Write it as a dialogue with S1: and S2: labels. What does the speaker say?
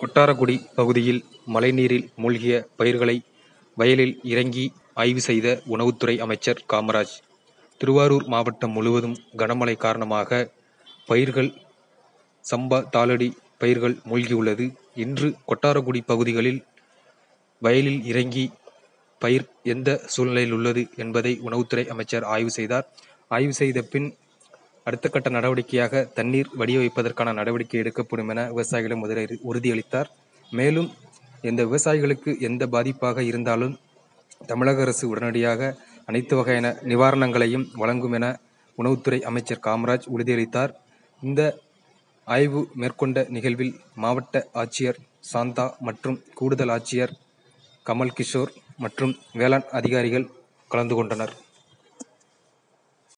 S1: கொட்டாரக்குடி பகுதியில் மழைநீரில் மூழ்கிய பயிர்களை வயலில் இறங்கி ஆய்வு செய்த உணவுத்துறை அமைச்சர் காமராஜ். திருவாரூர் மாவட்டம் முழுவதும் கனமழை காரணமாக பயிர்கள் சம்பா, தாளடி பயிர்கள் மூழ்கியுள்ளது. இன்று கொட்டாரக்குடி பகுதிகளில் வயலில் இறங்கி பயிர் எந்த சூழ்நிலையில் உள்ளது என்பதை உணவுத்துறை அமைச்சர் ஆய்வு செய்தார். ஆய்வு செய்த பின் அடுத்த கட்ட நடவடிக்கையாக தண்ணீர் வடிவமைப்பதற்கான நடவடிக்கை எடுக்கப்படும் என விவசாயிகளிடம் உறுதியளித்தார். மேலும் இந்த விவசாயிகளுக்கு எந்த பாதிப்பாக இருந்தாலும் தமிழக அரசு உடனடியாக அனைத்து வகையான நிவாரணங்களையும் வழங்கும் என உணவுத்துறை அமைச்சர் காமராஜ் உறுதியளித்தார். இந்த ஆய்வு மேற்கொண்ட நிகழ்வில் மாவட்ட ஆட்சியர் சாந்தா மற்றும் கூடுதல் ஆட்சியர் கமல்கிஷோர் மற்றும் வேளாண் அதிகாரிகள் கலந்து கொண்டனர்.